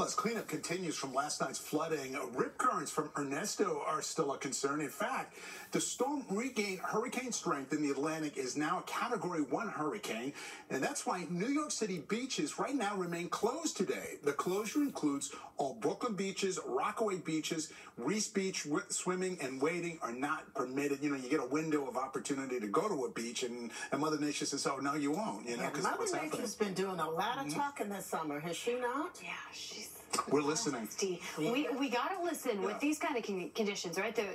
Plus, cleanup continues from last night's flooding. Rip currents from Ernesto are still a concern. In fact, the storm regained hurricane strength in the Atlantic is now a Category 1 hurricane, and that's why New York City beaches right now remain closed today. The closure includes all Brooklyn beaches, Rockaway beaches, Riis Beach swimming and wading are not permitted. You know, you get a window of opportunity to go to a beach, and, and Mother Nature says, "Oh no, you won't." You know, yeah, Mother Nature's been doing a lot of mm-hmm. talking this summer, has she not? Yeah, she's peace we're listening. We, we got to listen yeah. with these kind of conditions, right? The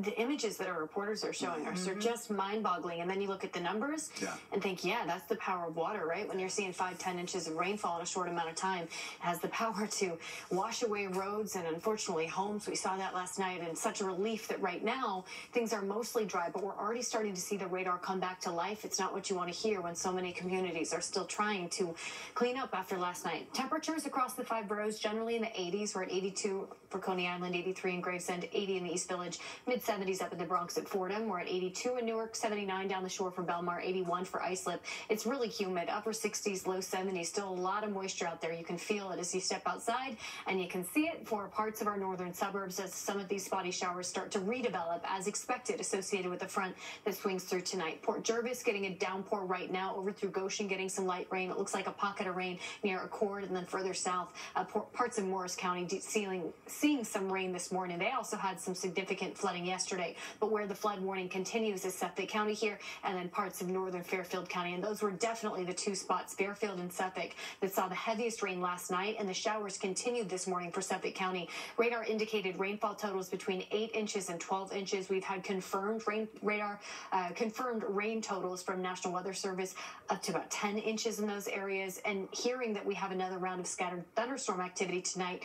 the images that our reporters are showing mm -hmm. are just mind boggling. And then you look at the numbers yeah. and think, yeah, that's the power of water, right? When you're seeing five, ten inches of rainfall in a short amount of time, it has the power to wash away roads and unfortunately homes. We saw that last night, and such a relief that right now things are mostly dry, but we're already starting to see the radar come back to life. It's not what you want to hear when so many communities are still trying to clean up after last night. Temperatures across the five boroughs generally in the 80s. We're at 82 for Coney Island, 83 in Gravesend, 80 in the East Village, mid 70s up in the Bronx at Fordham. We're at 82 in Newark, 79 down the shore for Belmar, 81 for Islip. It's really humid, upper 60s, low 70s. Still a lot of moisture out there. You can feel it as you step outside, and you can see it for parts of our northern suburbs as some of these spotty showers start to redevelop as expected, associated with the front that swings through tonight. Port Jervis getting a downpour right now over through Goshen, getting some light rain. It looks like a pocket of rain near Accord, and then further south, uh, parts of Morris County seeing, seeing some rain this morning. They also had some significant flooding yesterday, but where the flood warning continues is Suffolk County here and then parts of northern Fairfield County. And those were definitely the two spots, Fairfield and Suffolk, that saw the heaviest rain last night. And the showers continued this morning for Suffolk County. Radar indicated rainfall totals between 8 inches and 12 inches. We've had confirmed rain radar, uh, confirmed rain totals from National Weather Service up to about 10 inches in those areas. And hearing that we have another round of scattered thunderstorm activity tonight,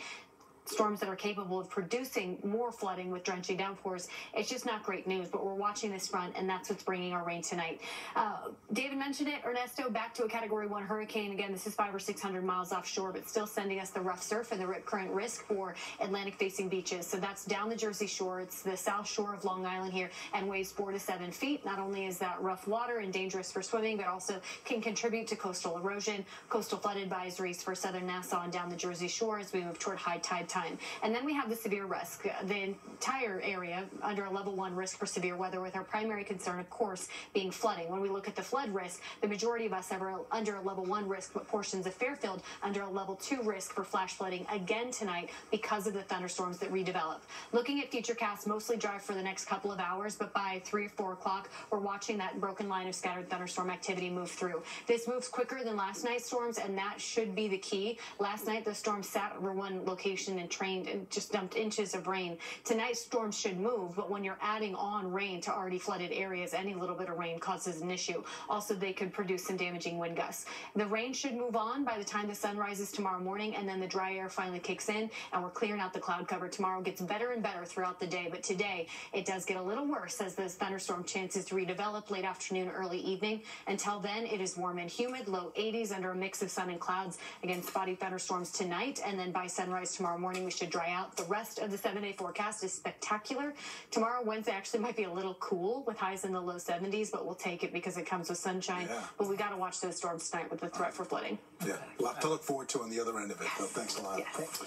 storms that are capable of producing more flooding with drenching downpours. It's just not great news, but we're watching this front, and that's what's bringing our rain tonight. Uh, David mentioned it. Ernesto back to a Category 1 hurricane. Again, this is five or 600 miles offshore, but still sending us the rough surf and the rip current risk for Atlantic-facing beaches. So that's down the Jersey Shore. It's the south shore of Long Island here and weighs four to seven feet. Not only is that rough water and dangerous for swimming, but also can contribute to coastal erosion, coastal flood advisories for southern Nassau and down the Jersey Shore as we move toward high tide time. And then we have the severe risk, uh, the entire area under a level one risk for severe weather, with our primary concern, of course, being flooding. When we look at the flood risk, the majority of us are under a level one risk, but portions of Fairfield under a level two risk for flash flooding again tonight because of the thunderstorms that redevelop. Looking at futurecasts, mostly dry for the next couple of hours, but by three or four o'clock, we're watching that broken line of scattered thunderstorm activity move through. This moves quicker than last night's storms, and that should be the key. Last night, the storm sat over one location and trained and just dumped inches of rain. Tonight's storms should move, but when you're adding on rain to already flooded areas, any little bit of rain causes an issue. Also, they could produce some damaging wind gusts. The rain should move on by the time the sun rises tomorrow morning, and then the dry air finally kicks in, and we're clearing out the cloud cover. Tomorrow gets better and better throughout the day, but today it does get a little worse as those thunderstorm chances redevelop late afternoon, early evening. Until then, it is warm and humid, low 80s under a mix of sun and clouds. Again, spotty thunderstorms tonight, and then by sunrise tomorrow morning, we should dry out. The rest of the seven day forecast is spectacular. Tomorrow, Wednesday, actually might be a little cool with highs in the low 70s, but we'll take it because it comes with sunshine. Yeah. But we got to watch those storms tonight with the threat for flooding. Yeah, a lot to look forward to on the other end of it, yes. Thanks a lot. Yes.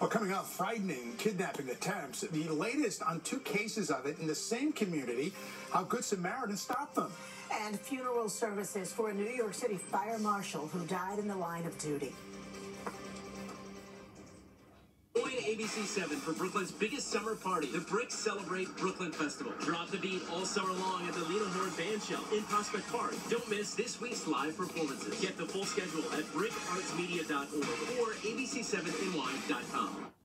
Well, coming up, frightening kidnapping attempts. The latest on two cases of it in the same community. How Good Samaritan stopped them. And funeral services for a New York City fire marshal who died in the line of duty. ABC7 for Brooklyn's biggest summer party, the BRIC Celebrate Brooklyn Festival. Drop the beat all summer long at the Lena Horne Band Shell in Prospect Park. Don't miss this week's live performances. Get the full schedule at bricartsmedia.org or abc7ny.com.